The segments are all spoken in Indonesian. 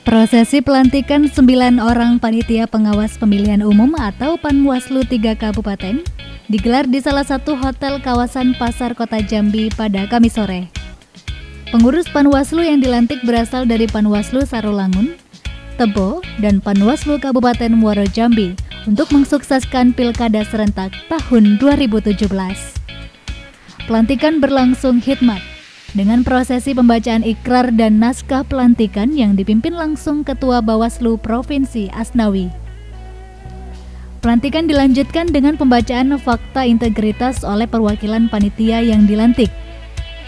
Prosesi pelantikan 9 orang panitia pengawas pemilihan umum atau Panwaslu 3 Kabupaten digelar di salah satu hotel kawasan Pasar Kota Jambi pada Kamis sore. Pengurus Panwaslu yang dilantik berasal dari Panwaslu Sarolangun, Tebo, dan Panwaslu Kabupaten Muaro Jambi untuk mensukseskan Pilkada serentak tahun 2017. Pelantikan berlangsung hikmat dengan prosesi pembacaan ikrar dan naskah pelantikan yang dipimpin langsung Ketua Bawaslu Provinsi Asnawi. Pelantikan dilanjutkan dengan pembacaan fakta integritas oleh perwakilan panitia yang dilantik.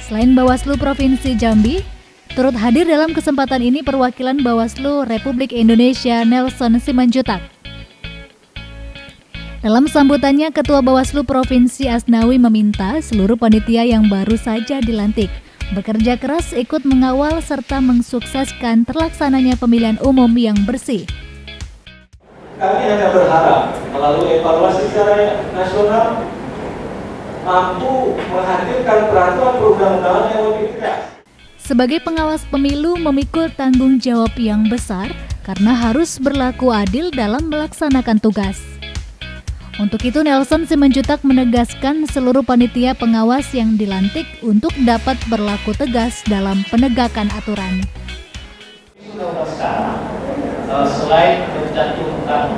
Selain Bawaslu Provinsi Jambi, turut hadir dalam kesempatan ini perwakilan Bawaslu Republik Indonesia Nelson Simanjutak. Dalam sambutannya, Ketua Bawaslu Provinsi Asnawi meminta seluruh panitia yang baru saja dilantik bekerja keras ikut mengawal serta mensukseskan terlaksananya pemilihan umum yang bersih. Kami hanya berharap melalui evaluasi secara nasional mampu menghadirkan peraturan perundang-undangan yang lebih tegas. Sebagai pengawas pemilu memikul tanggung jawab yang besar karena harus berlaku adil dalam melaksanakan tugas. Untuk itu Nelson Simanjutak menegaskan seluruh panitia pengawas yang dilantik untuk dapat berlaku tegas dalam penegakan aturan. Eh, selain mencantumkan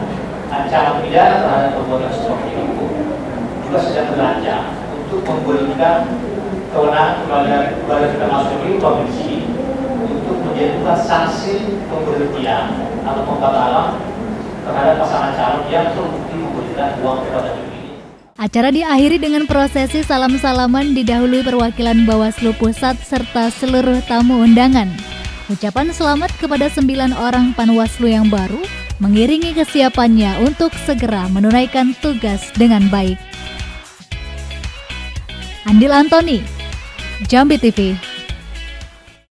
ancaman pidana terhadap perbuatan seperti itu, juga sedang belajar untuk memberikan kewenangan kepada kepada kita masuk di provinsi untuk menjatuhkan sanksi pemberhentian atau pembatalan terhadap pasangan calon yang terbukti Acara diakhiri dengan prosesi salam-salaman didahului perwakilan Bawaslu Pusat serta seluruh tamu undangan. Ucapan selamat kepada sembilan orang Panwaslu yang baru mengiringi kesiapannya untuk segera menunaikan tugas dengan baik. Andil Antoni, Jambi TV